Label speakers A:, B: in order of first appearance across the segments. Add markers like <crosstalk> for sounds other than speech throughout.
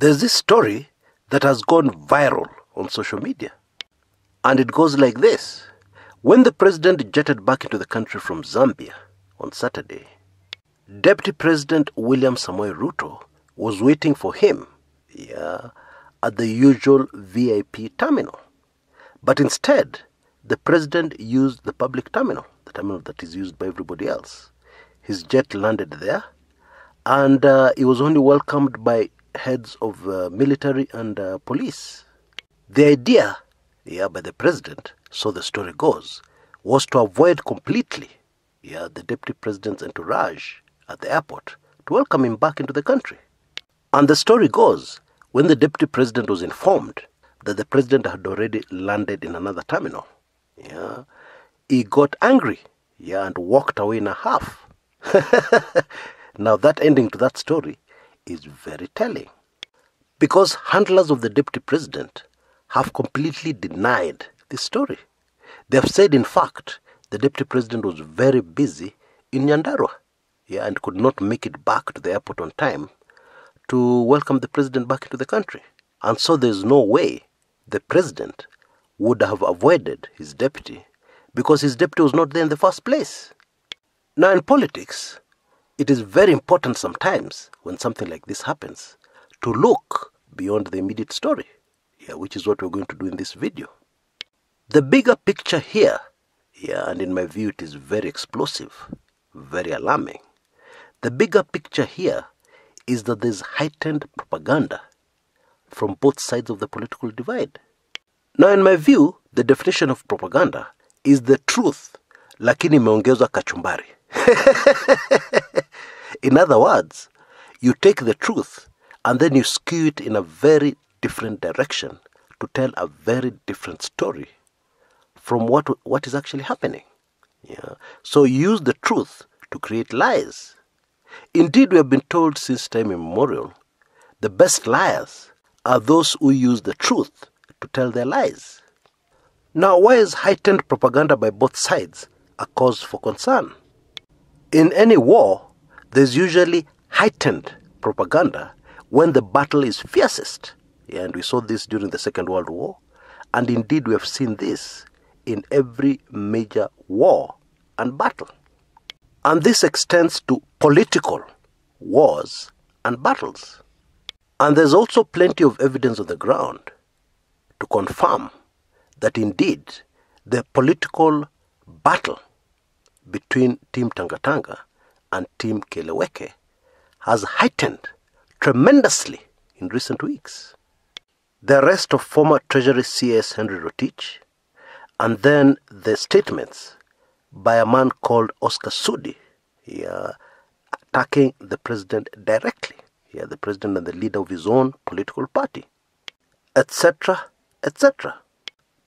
A: There's this story that has gone viral on social media. And it goes like this When the president jetted back into the country from Zambia on Saturday, Deputy President William Samoei Ruto was waiting for him yeah, at the usual VIP terminal. But instead, the president used the public terminal, the terminal that is used by everybody else. His jet landed there, and uh, he was only welcomed by heads of uh, military and uh, police. The idea, yeah, by the president, so the story goes, was to avoid completely, yeah, the deputy president's entourage at the airport to welcome him back into the country. And the story goes, when the deputy president was informed that the president had already landed in another terminal, yeah, he got angry, yeah, and walked away in a half. <laughs> now that ending to that story is very telling. Because handlers of the deputy president have completely denied this story. They have said, in fact, the deputy president was very busy in Nyandarua yeah, and could not make it back to the airport on time to welcome the president back into the country. And so there's no way the president would have avoided his deputy because his deputy was not there in the first place. Now, in politics, it is very important sometimes when something like this happens to look beyond the immediate story, yeah, which is what we're going to do in this video. The bigger picture here, yeah, and in my view, it is very explosive, very alarming. The bigger picture here is that there's heightened propaganda from both sides of the political divide. Now, in my view, the definition of propaganda is the truth, lakini imeongezwa kachumbari. <laughs> in other words, you take the truth and then you skew it in a very different direction to tell a very different story from what what is actually happening. Yeah. So use the truth to create lies. Indeed, we have been told since time immemorial, the best liars are those who use the truth to tell their lies. Now, why is heightened propaganda by both sides a cause for concern? In any war, there's usually heightened propaganda when the battle is fiercest. And we saw this during the Second World War. And indeed, we have seen this in every major war and battle. And this extends to political wars and battles. And there's also plenty of evidence on the ground to confirm that indeed the political battle between Team Tangatanga and Team Kieleweke has heightened tremendously in recent weeks. The arrest of former Treasury CS Henry Rotich, and then the statements by a man called Oscar Sudi, yeah, attacking the president directly, yeah, the president and the leader of his own political party, etc., etc.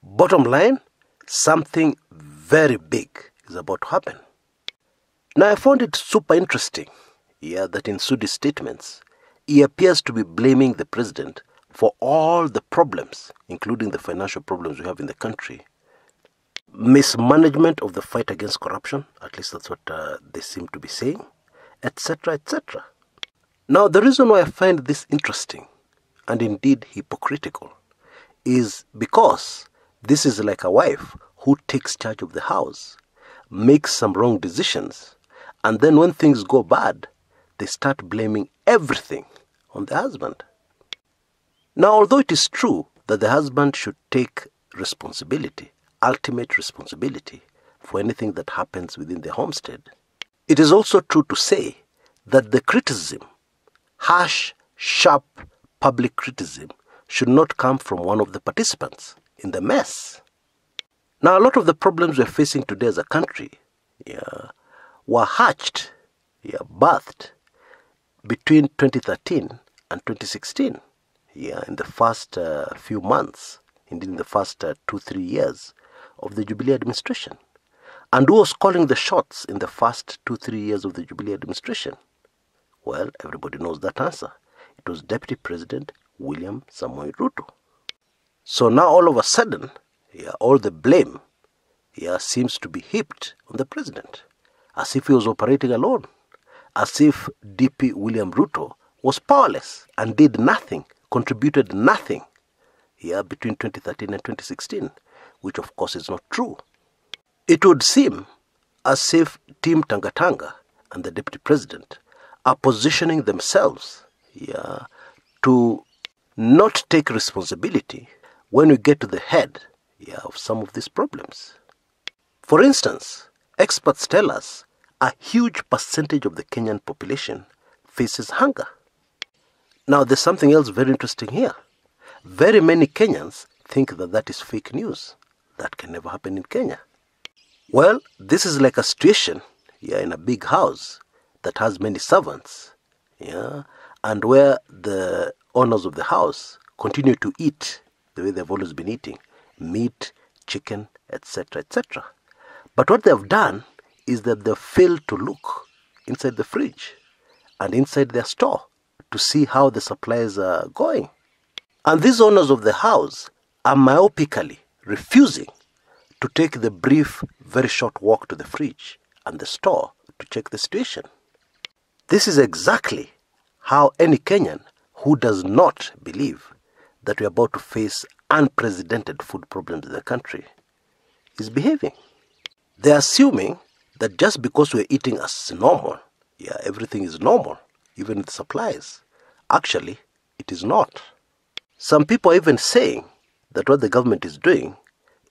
A: Bottom line, something very big is about to happen. Now, I found it super interesting, yeah, that in Sudi's statements, he appears to be blaming the president for all the problems, including the financial problems we have in the country, mismanagement of the fight against corruption, at least that's what uh, they seem to be saying, etc., etc. Now, the reason why I find this interesting and indeed hypocritical is because this is like a wife who takes charge of the house, makes some wrong decisions, and then when things go bad, they start blaming everything on the husband. Now, although it is true that the husband should take responsibility, ultimate responsibility, for anything that happens within the homestead, it is also true to say that the criticism, harsh, sharp public criticism, should not come from one of the participants in the mess. Now, a lot of the problems we're facing today as a country yeah, were hatched, yeah, birthed between 2013 and 2016. Yeah, in the first uh, few months, indeed in the first uh, two, three years of the Jubilee administration. And who was calling the shots in the first two, three years of the Jubilee administration? Well, everybody knows that answer. It was Deputy President William Samoei Ruto. So now all of a sudden, yeah, all the blame yeah, seems to be heaped on the president, as if he was operating alone, as if DP William Ruto was powerless and did nothing contributed nothing yeah, between 2013 and 2016, which of course is not true. It would seem as if Team Tangatanga and the Deputy President are positioning themselves yeah, to not take responsibility when we get to the head of some of these problems. For instance, experts tell us a huge percentage of the Kenyan population faces hunger. Now, there's something else very interesting here. Very many Kenyans think that that is fake news. That can never happen in Kenya. Well, this is like a situation yeah, in a big house that has many servants, yeah, and where the owners of the house continue to eat the way they've always been eating meat, chicken, etc., etc. But what they've done is that they've failed to look inside the fridge and inside their store to see how the supplies are going. And these owners of the house are myopically refusing to take the brief, very short walk to the fridge and the store to check the situation. This is exactly how any Kenyan who does not believe that we are about to face unprecedented food problems in the country is behaving. They're assuming that just because we're eating as normal, yeah, everything is normal, even with supplies. Actually, it is not. Some people are even saying that what the government is doing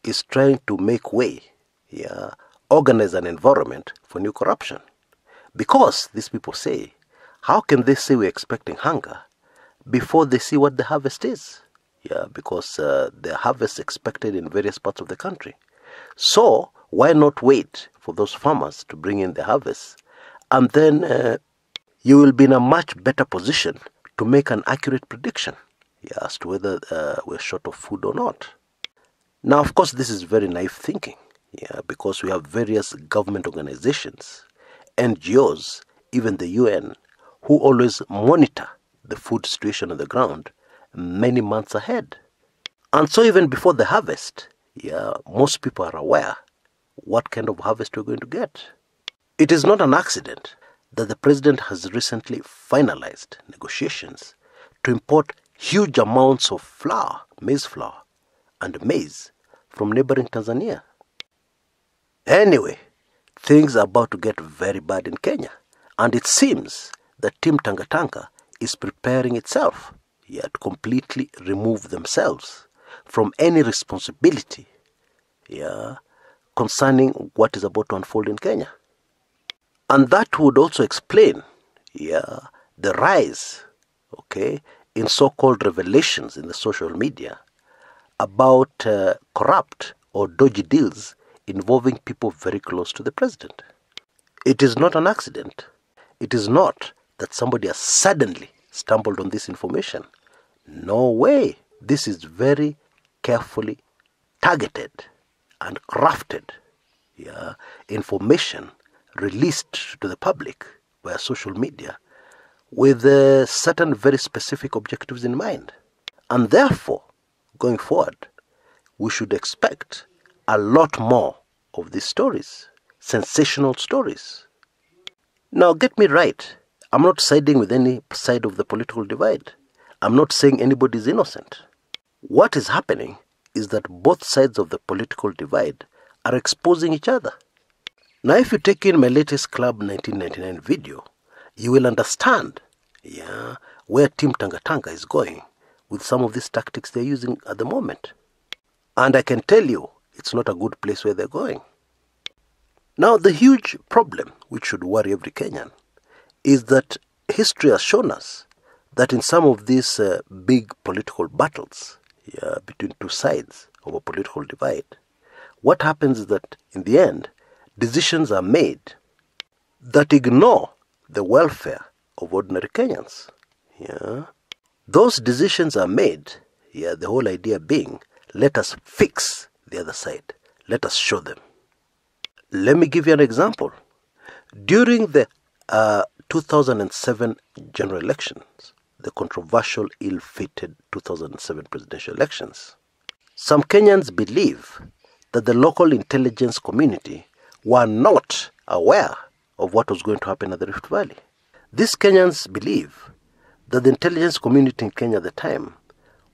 A: is trying to make way, yeah, organize an environment for new corruption. Because these people say, how can they say we're expecting hunger before they see what the harvest is? Yeah, because uh, the harvest expected in various parts of the country. So why not wait for those farmers to bring in the harvest? And then uh, you will be in a much better position to make an accurate prediction yeah, as to whether uh, we're short of food or not. Now, of course, this is very naive thinking, yeah, because we have various government organizations, NGOs, even the UN, who always monitor the food situation on the ground many months ahead. And so, even before the harvest, yeah, most people are aware what kind of harvest we're going to get. It is not an accident that the president has recently finalized negotiations to import huge amounts of flour, maize flour, and maize from neighboring Tanzania. Anyway, things are about to get very bad in Kenya, and it seems that Team Tangatanga is preparing itself yeah, to completely remove themselves from any responsibility yeah, concerning what is about to unfold in Kenya. And that would also explain yeah, the rise, okay, in so-called revelations in the social media about uh, corrupt or dodgy deals involving people very close to the president. It is not an accident. It is not that somebody has suddenly stumbled on this information. No way. This is very carefully targeted and crafted yeah, information released to the public via social media with uh, certain very specific objectives in mind. And therefore, going forward, we should expect a lot more of these stories, sensational stories. Now, get me right. I'm not siding with any side of the political divide. I'm not saying anybody is innocent. What is happening is that both sides of the political divide are exposing each other. Now, if you take in my latest Club 1999 video, you will understand yeah, where Team Tangatanga is going with some of these tactics they're using at the moment. And I can tell you, it's not a good place where they're going. Now, the huge problem which should worry every Kenyan is that history has shown us that in some of these uh, big political battles yeah, between two sides of a political divide, what happens is that in the end, decisions are made that ignore the welfare of ordinary Kenyans. Yeah. Those decisions are made, yeah, the whole idea being let us fix the other side. Let us show them. Let me give you an example. During the uh, 2007 general elections, the controversial, ill fated 2007 presidential elections, some Kenyans believe that the local intelligence community were not aware of what was going to happen at the Rift Valley. These Kenyans believe that the intelligence community in Kenya at the time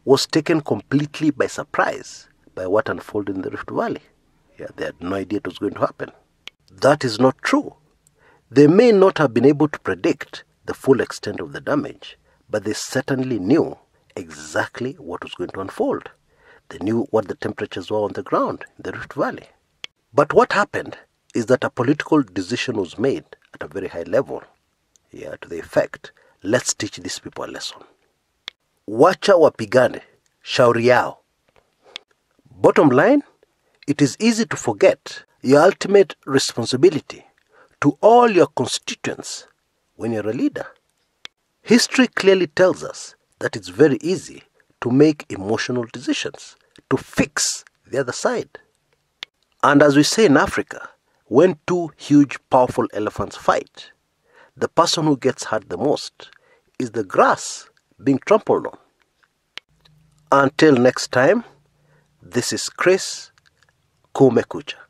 A: was taken completely by surprise by what unfolded in the Rift Valley. Yeah, they had no idea it was going to happen. That is not true. They may not have been able to predict the full extent of the damage, but they certainly knew exactly what was going to unfold. They knew what the temperatures were on the ground in the Rift Valley. But what happened is that a political decision was made at a very high level, yeah, to the effect, let's teach these people a lesson. Wacha wapigane, shauri. Bottom line, it is easy to forget your ultimate responsibility to all your constituents when you're a leader. History clearly tells us that it's very easy to make emotional decisions, to fix the other side. And as we say in Africa, when two huge, powerful elephants fight, the person who gets hurt the most is the grass being trampled on. Until next time, this is Chris Kumekucha.